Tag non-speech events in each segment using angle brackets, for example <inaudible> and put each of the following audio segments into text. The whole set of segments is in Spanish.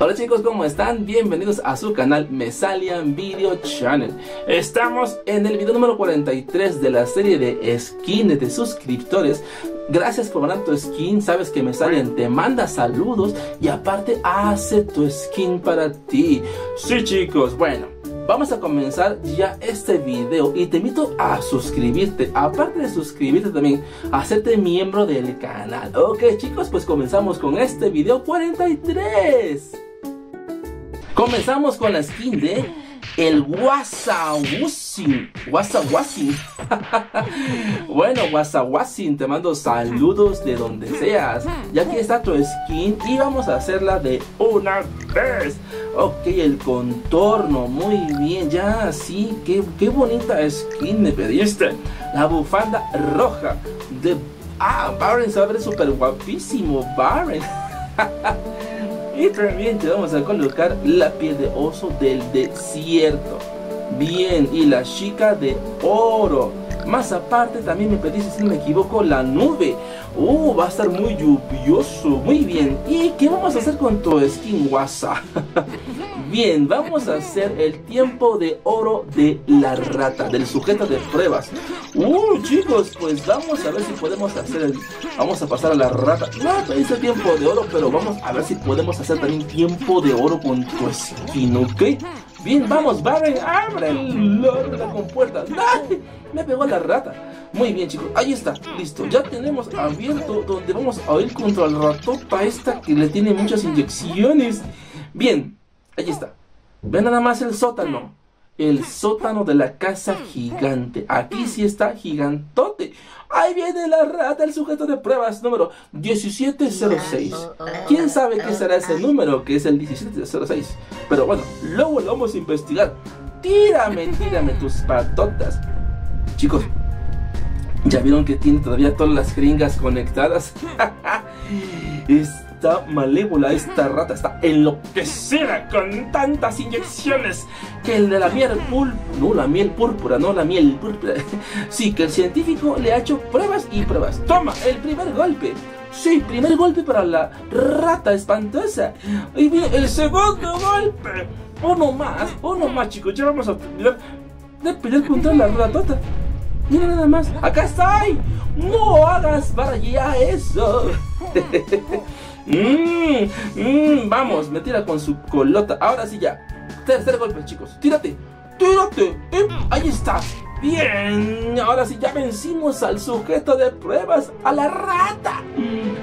Hola chicos, ¿cómo están? Bienvenidos a su canal Mesalian Video Channel. Estamos en el video número 43 de la serie de skins de suscriptores. Gracias por mandar tu skin, sabes que Mesalian te manda saludos y aparte hace tu skin para ti. Sí chicos, bueno. Vamos a comenzar ya este video y te invito a suscribirte, aparte de suscribirte también, a hacerte miembro del canal. Ok chicos, pues comenzamos con este video 43. Comenzamos con la skin de el Wasawasin. Wasawasin. <laughs> bueno, Wasawasin, te mando saludos de donde seas. Ya aquí está tu skin y vamos a hacerla de una vez. Ok, el contorno, muy bien, ya, sí, qué, qué bonita skin me pediste. La bufanda roja. Ah, Baron se va súper guapísimo, Baron. <laughs> Y también te vamos a colocar la piel de oso del desierto. Bien, y la chica de oro. Más aparte, también me pediste, si no me equivoco, la nube. Uh, va a estar muy lluvioso. Muy bien. ¿Y qué vamos a hacer con tu skin WhatsApp? <laughs> bien, vamos a hacer el tiempo de oro de la rata, del sujeto de pruebas. Uh, chicos, pues vamos a ver si podemos hacer el... Vamos a pasar a la rata. No pediste tiempo de oro, pero vamos a ver si podemos hacer también tiempo de oro con tu skin, ¿ok? Bien, vamos, Barren, abre la compuerta. ¡Ay! Me pegó la rata. Muy bien, chicos, ahí está, listo. Ya tenemos abierto donde vamos a ir contra el ratopa esta que le tiene muchas inyecciones. Bien, ahí está. Ve nada más el sótano el sótano de la casa gigante. Aquí sí está gigantote. Ahí viene la rata, el sujeto de pruebas número 1706. ¿Quién sabe qué será ese número que es el 1706? Pero bueno, luego lo vamos a investigar. Tírame, <laughs> tírame tus patotas. Chicos, ¿ya vieron que tiene todavía todas las gringas conectadas? <laughs> es Está malévola, esta rata está enloquecida con tantas inyecciones que el de la miel púrpura, no la miel púrpura, no la miel púrpura. <laughs> Sí, que el científico le ha hecho pruebas y pruebas. Toma, el primer golpe. Sí, primer golpe para la rata espantosa. Y bien, el segundo golpe. Uno más, uno más, chicos. Ya vamos a terminar de pelear contra la ratota. Mira nada más, acá está. No hagas para allá eso. Mmm, <laughs> mmm, vamos, me tira con su colota. Ahora sí ya. Tercer golpe, chicos. Tírate. Tírate. Eh, ahí está. Bien. Ahora sí ya vencimos al sujeto de pruebas, a la rata.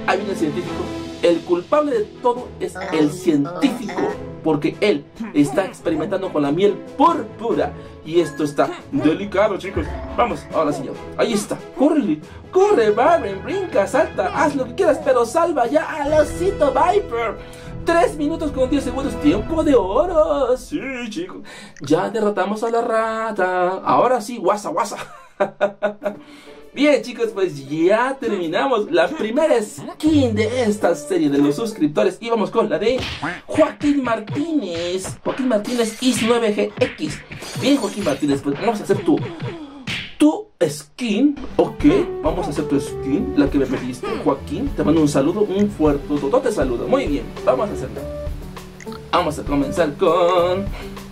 Ahí viene el científico. El culpable de todo es el científico porque él está experimentando con la miel púrpura. Y esto está delicado, chicos. Vamos, ahora sí, ahí está. Corre, corre, Barren, brinca, salta, haz lo que quieras, pero salva ya al osito Viper. 3 minutos con 10 segundos, tiempo de oro. Sí, chicos. Ya derrotamos a la rata. Ahora sí, guasa, guasa. <laughs> Bien chicos, pues ya terminamos la primera skin de esta serie de los suscriptores y vamos con la de Joaquín Martínez. Joaquín Martínez IS9GX. Bien Joaquín Martínez, pues vamos a hacer tu, tu skin, ok, vamos a hacer tu skin, la que me pediste, Joaquín. Te mando un saludo, un fuerte, te saludo. Muy bien, vamos a hacerlo. Vamos a comenzar con...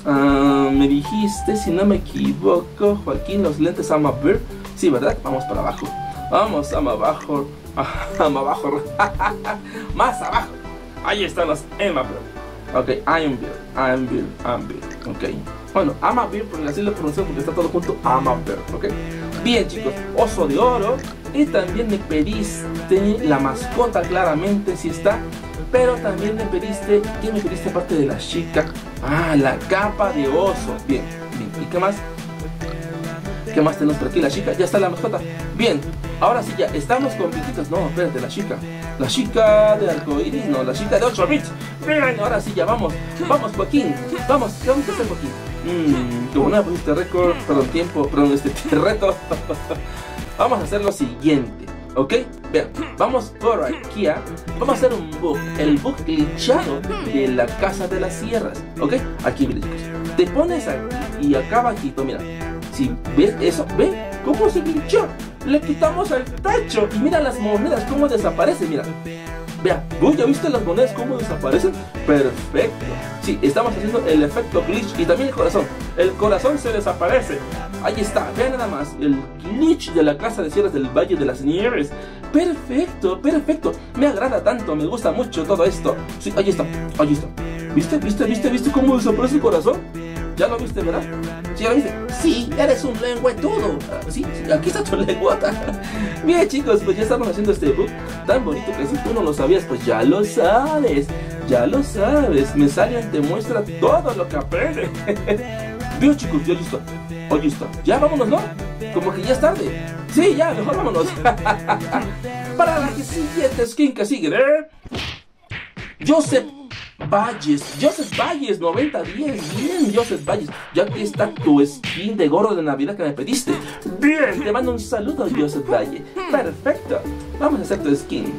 Ah, me dijiste, si no me equivoco, Joaquín, los lentes Amabir Sí, ¿verdad? Vamos para abajo. Vamos a abajo. <laughs> A abajo. <laughs> Más abajo. Ahí están los Emabir. Ok, Ironbeard, Ironbeard, Ironbeard. Ok. Bueno, Amabir, porque así lo pronunciamos porque está todo junto. Amabir. Ok. Bien, chicos. Oso de oro. Y también me pediste la mascota, claramente, si está. Pero también me pediste, ¿qué me pediste aparte de la chica? Ah, la capa de oso. Bien, bien. ¿Y qué más? ¿Qué más tenemos por aquí? La chica, ya está la mascota. Bien, ahora sí ya, estamos con bititos. No, espérate, la chica. La chica de arcoiris, no, la chica de 8 bits. Bien, ahora sí ya, vamos. Vamos, Joaquín. Vamos, ¿qué vamos a hacer, Joaquín? Mmm, como no este récord, perdón, tiempo, perdón, <laughs> este reto. vamos a hacer lo siguiente. ¿Ok? Vean, vamos por aquí, ¿ah? vamos a hacer un bug, el bug glitchado de la casa de las sierras, ¿ok? Aquí, chicos, te pones aquí y acá abajito, mira, si ves eso, ve cómo se glitchó. Le quitamos el tacho y mira las monedas cómo desaparecen, mira. Vea, ¿vos ya viste las monedas cómo desaparecen? Perfecto. Sí, estamos haciendo el efecto glitch y también el corazón. El corazón se desaparece. Ahí está, vean nada más. El glitch de la casa de sierras del Valle de las Nieves. Perfecto, perfecto. Me agrada tanto, me gusta mucho todo esto. Sí, ahí está, ahí está. ¿Viste, viste, viste, viste cómo desaparece el corazón? ¿Ya lo viste, verdad? ¿Sí lo viste? Sí, eres un lengüetudo. Ah, sí, aquí está tu <laughs> lenguota. Bien, <laughs> chicos, pues ya estamos haciendo este book tan bonito que si tú no lo sabías, pues ya lo sabes. Ya lo sabes. Me salen, te muestra todo lo que aprende. <laughs> Bien, chicos, ya listo. Oye, está. Ya vámonos, ¿no? Como que ya es tarde. Sí, ya, mejor vámonos. Para la siguiente skin que sigue, ¿eh? Joseph Valles, Joseph Valles, 9010, bien, Joseph Valles, ya aquí está tu skin de gorro de Navidad que me pediste. Bien, te mando un saludo, Joseph Valles. Perfecto, vamos a hacer tu skin.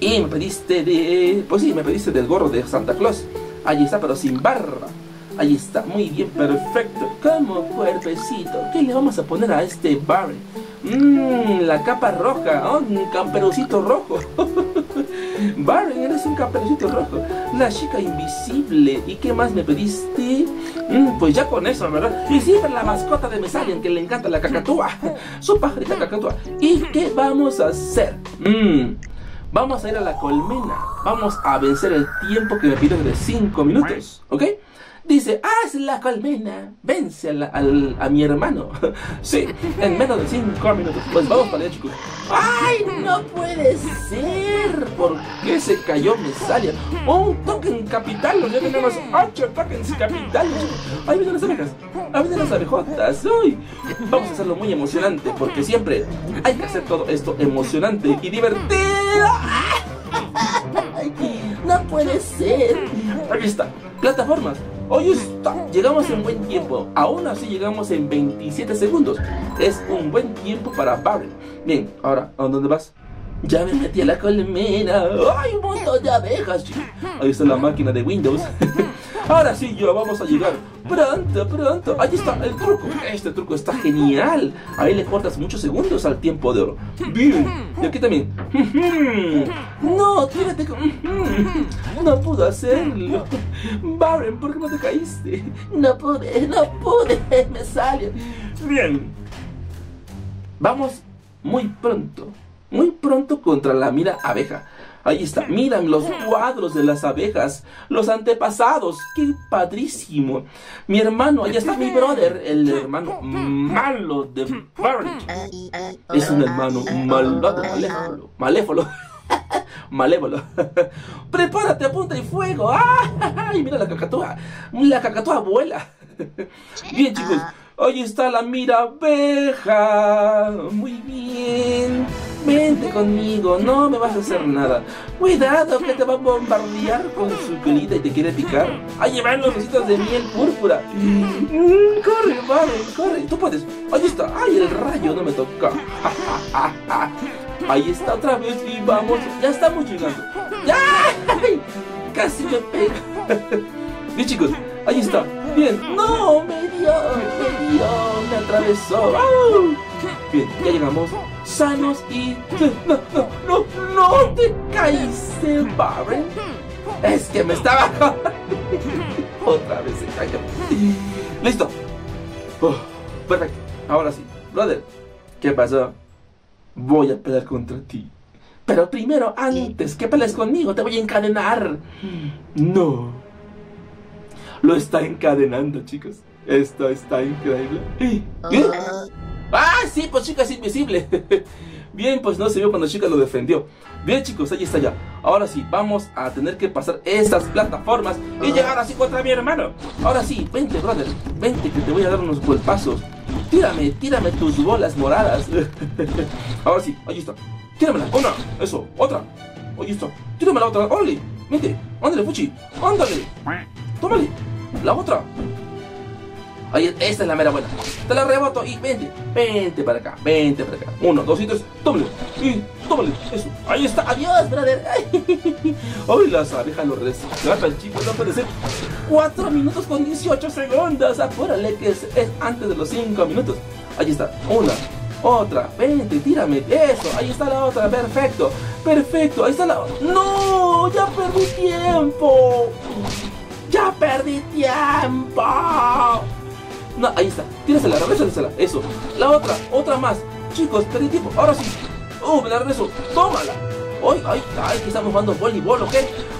Y me pediste de, pues sí, me pediste del gorro de Santa Claus. Allí está, pero sin barba. Ahí está, muy bien, perfecto. Como cuerpecito. ¿Qué le vamos a poner a este Barry? Mmm, la capa roja. Oh, un camperucito rojo. <laughs> Barry, eres un camperucito rojo. La chica invisible. ¿Y qué más me pediste? Mm, pues ya con eso, ¿verdad? Y siempre la mascota de Mesalian, que le encanta la cacatúa. <laughs> Su pajarita cacatúa. ¿Y qué vamos a hacer? Mmm. Vamos a ir a la colmena. Vamos a vencer el tiempo que me pides de 5 minutos. ¿Ok? Dice, haz la colmena, vence a, mi hermano. <laughs> sí, en menos de 5 minutos. Pues vamos para allá, chicos. ¡Ay, no puede ser! ¿Por qué se cayó Mesalia? un token capital! Ya tenemos 8 tokens capitales. ¡Ahí vienen las abejas! ¡Ahí vienen las abejotas! ¡Uy! Vamos a hacerlo muy emocionante porque siempre hay que hacer todo esto emocionante y divertido. <laughs> ¡No puede ser! Aquí está. Plataformas. Hoy está. Llegamos en buen tiempo. Aún así llegamos en 27 segundos. Es un buen tiempo para Barry. Bien, ahora, ¿a dónde vas? Ya me metí a la colmena. ¡Ay, un montón de abejas! Ahí está la máquina de Windows. <laughs> Ahora sí, ya vamos a llegar. Pronto, pronto. Ahí está el truco. Este truco está genial. Ahí le cortas muchos segundos al tiempo de oro. Bien. Y aquí también. No, tírate con... No pudo hacerlo. Barren, ¿por qué no te caíste? No pude, no pude. Me salió. Bien. Vamos muy pronto. Muy pronto contra la mira abeja. Ahí está, miran los cuadros de las abejas, los antepasados, qué padrísimo. Mi hermano, ahí está mi brother, el hermano malo de Barry. Es un hermano malvado, malévolo, malévolo. <laughs> Malévolo. Prepárate, apunta y fuego. ¡Ay, mira la cacatúa! La cacatúa vuela. Bien, chicos. Ahí está la mira abeja. Muy bien. Vente conmigo, no me vas a hacer nada. Cuidado que te va a bombardear con su pelita y te quiere picar. Ahí van los besitos de miel púrpura. Mm, corre, vale, corre. Tú puedes. Ahí está. Ay, el rayo no me toca. Ahí está otra vez y vamos. Ya estamos llegando. ¡Ya! Casi me pega. Bien, chicos. Ahí está. Bien. No, me dio, me dio, me atravesó. Bien, ya llegamos sanos y... No, no, no, no te caíste, Barry. Es que me estaba... <laughs> Otra vez se cayó. Listo. perfecto. Ahora sí. Brother, ¿qué pasó? Voy a pelear contra ti. Pero primero, antes que pelees conmigo, te voy a encadenar. No. Lo está encadenando, chicos. Esto está increíble. ¿Qué? Ah. ¡Ah, sí! Pues chica es invisible. <laughs> Bien, pues no se vio cuando chica lo defendió. Bien, chicos, ahí está ya. Ahora sí, vamos a tener que pasar estas plataformas y llegar así contra mi hermano. Ahora sí, vente, brother. Vente, que te voy a dar unos golpazos. Tírame, tírame tus bolas moradas. <laughs> Ahora sí, ahí está. Tíramela, una, eso, otra. Ahí está. Tírame la otra, órale. Vente, ándale, Fuchi. Ándale. Tómale. La otra. Ahí, esta es la mera buena. Te la reboto y vente, vente para acá, vente para acá. Uno, dos y tres, tómale. Y tómale, eso. Ahí está, adiós, brother. <laughs> Hoy las abejas lo rescatan, chicos, no puede ser. 4 minutos con 18 segundos. Apúrale que es, es antes de los 5 minutos. Ahí está, una, Otra, vente, tírame. Eso, ahí está la otra. Perfecto, perfecto. Ahí está la. ¡No! ¡Ya perdí tiempo! ¡Ya perdí tiempo! No, ahí está. Tírasela, regrésala. Eso. La otra, otra más. Chicos, perdí tiempo. Ahora sí. ¡Uh, me la regreso! ¡Tómala! ¡Ay, ay, ay! Que estamos jugando voleibol, ¿ok?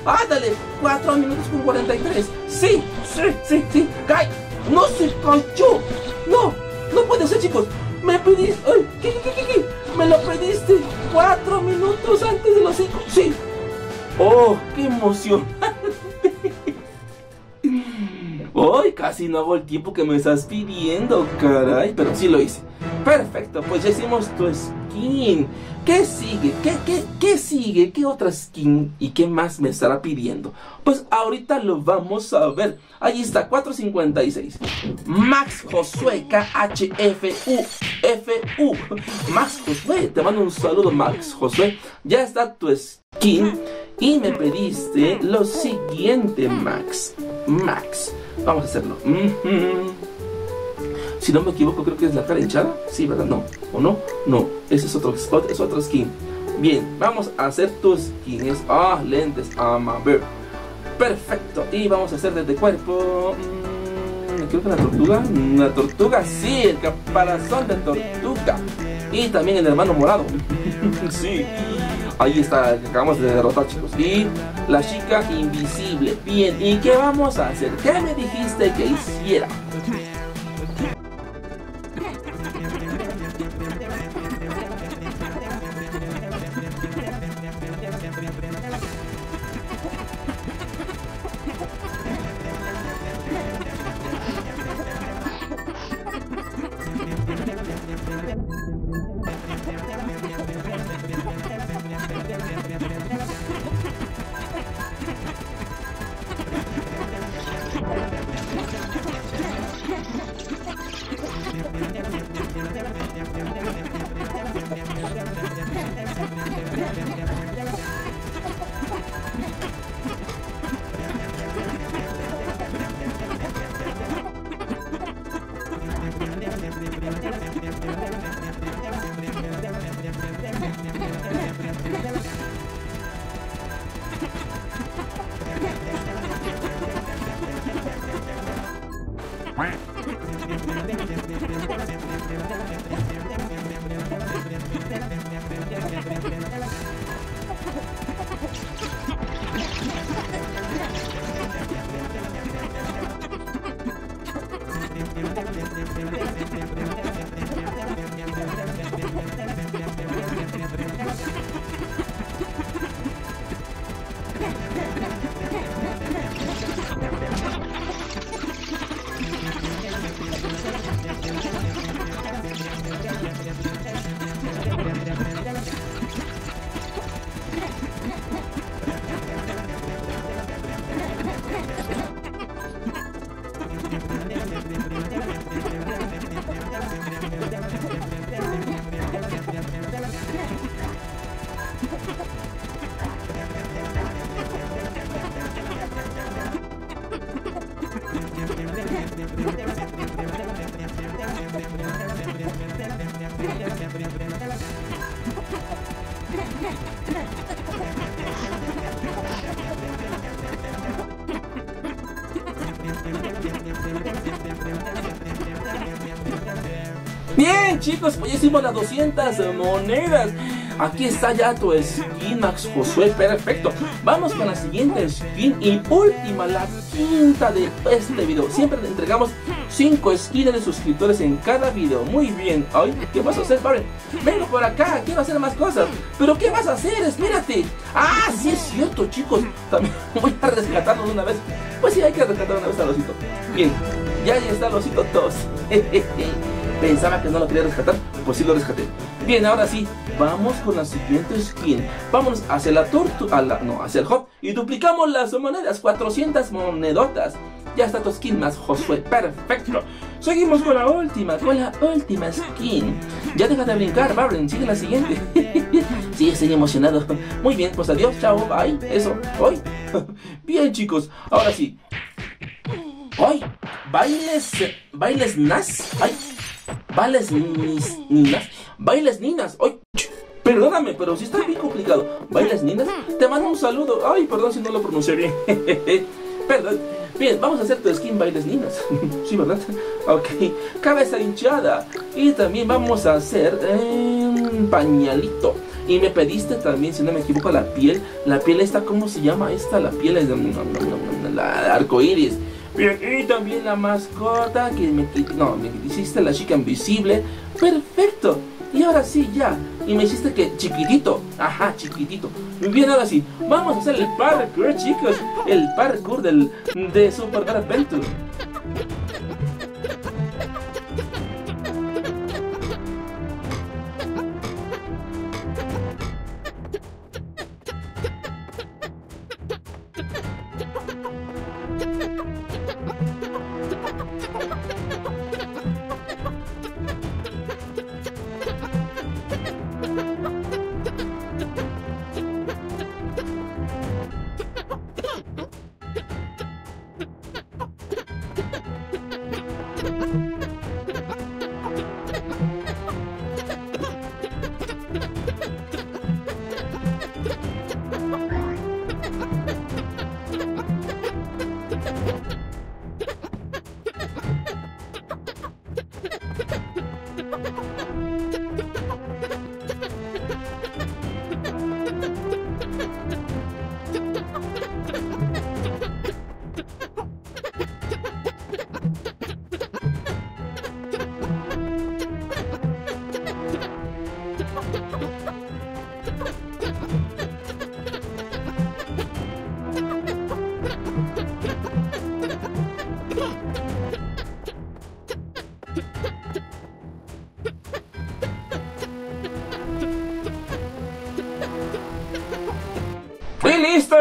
¡Ándale! 4 minutos con 43. ¡Sí, sí, sí, sí! ¡Cae! ¡No se cayó! ¡No! ¡No puede ser, chicos! ¡Me pediste! ¡Ay! ¿Qué, qué, qué, qué? ¡Me lo pediste! ¡Cuatro minutos antes de los cinco! ¡Sí! ¡Oh, qué emoción! <laughs> ¡Ay! Casi no hago el tiempo que me estás pidiendo, caray. Pero sí lo hice. Perfecto, pues ya hicimos tu skin. ¿Qué sigue? ¿Qué, qué, qué sigue? ¿Qué otra skin? ¿Y qué más me estará pidiendo? Pues ahorita lo vamos a ver. Ahí está, 456. Max Josué KHFU. FU. Max Josué, te mando un saludo, Max Josué. Ya está tu skin. Y me pediste lo siguiente, Max. Max. Vamos a hacerlo. Si no me equivoco, creo que es la cara hinchada. Sí, ¿verdad? No. ¿O no? No. Ese es otro, es otro skin. Bien, vamos a hacer tus skins. Ah, lentes. Ah, ver. Perfecto. Y vamos a hacer desde cuerpo. Mm, creo que la tortuga. La tortuga, sí. El caparazón de tortuga. Y también el hermano morado. <laughs> sí. Ahí está, acabamos de derrotar, chicos. Y la chica invisible. Bien, ¿y qué vamos a hacer? ¿Qué me dijiste que hiciera? Chicos, pues ya hicimos las 200 monedas. Aquí está ya tu skin Max Josué, perfecto. Vamos con la siguiente skin y última, la quinta de este video. Siempre le entregamos 5 skins de suscriptores en cada video. Muy bien, Ay, ¿qué vas a hacer, Barry? Vengo por acá, quiero hacer más cosas. ¿Pero qué vas a hacer? Espérate. Ah, sí es cierto chicos. También <laughs> voy a rescatarlo de una vez. Pues sí, hay que rescatar una vez al osito. Bien, ya está el osito 2 <laughs> Pensaba que no lo quería rescatar, pues sí lo rescaté. Bien, ahora sí, vamos con la siguiente skin. Vámonos hacia la tortuga, no, hacia el hop y duplicamos las monedas, 400 monedotas. Ya está tu skin más Josué, perfecto. Seguimos con la última, con la última skin. Ya deja de brincar, Babren, sigue la siguiente. <laughs> sí, estoy emocionado. Muy bien, pues adiós, chao, bye. Eso, hoy. <laughs> bien, chicos, ahora sí. Hoy, bailes, bailes nas. Ay, Bailes nis, ninas. Bailes ninas. Perdóname, pero si está bien complicado. Bailes ninas. Te mando un saludo. Ay, perdón si no lo pronuncié bien. <laughs> perdón. Bien, vamos a hacer tu skin bailes ninas. <laughs> sí, ¿verdad? Ok. Cabeza hinchada. Y también vamos a hacer eh, pañalito. Y me pediste también, si no me equivoco, la piel. La piel esta, ¿cómo se llama esta? La piel es de la arcoíris. Bien, y también la mascota que me no, me hiciste la chica invisible. Perfecto. Y ahora sí, ya. Y me hiciste que chiquitito. Ajá, chiquitito. Bien, ahora sí. Vamos a hacer el parkour, chicos. El parkour del, de Super Adventure.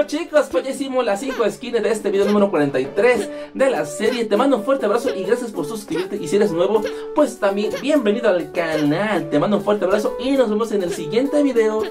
Chicos, pues ya hicimos las 5 skins de este video número 43 de la serie. Te mando un fuerte abrazo y gracias por suscribirte. Y si eres nuevo, pues también bienvenido al canal. Te mando un fuerte abrazo y nos vemos en el siguiente video